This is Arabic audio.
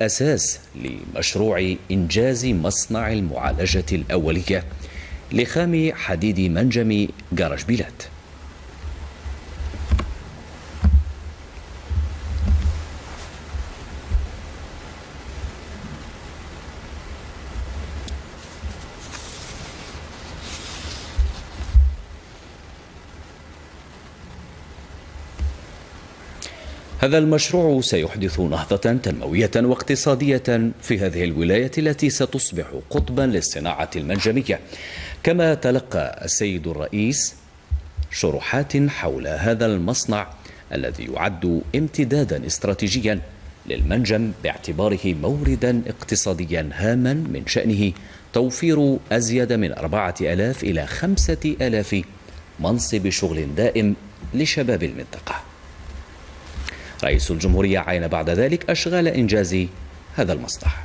أساس لمشروع إنجاز مصنع المعالجة الأولية لخام حديد منجم جرج بلاد هذا المشروع سيحدث نهضة تنموية واقتصادية في هذه الولاية التي ستصبح قطبا للصناعة المنجمية. كما تلقى السيد الرئيس شروحات حول هذا المصنع الذي يعد امتدادا استراتيجيا للمنجم باعتباره موردا اقتصاديا هاما من شأنه. توفير أزيد من أربعة ألاف إلى خمسة ألاف منصب شغل دائم لشباب المنطقة. رئيس الجمهورية عين بعد ذلك أشغال إنجاز هذا المصلح.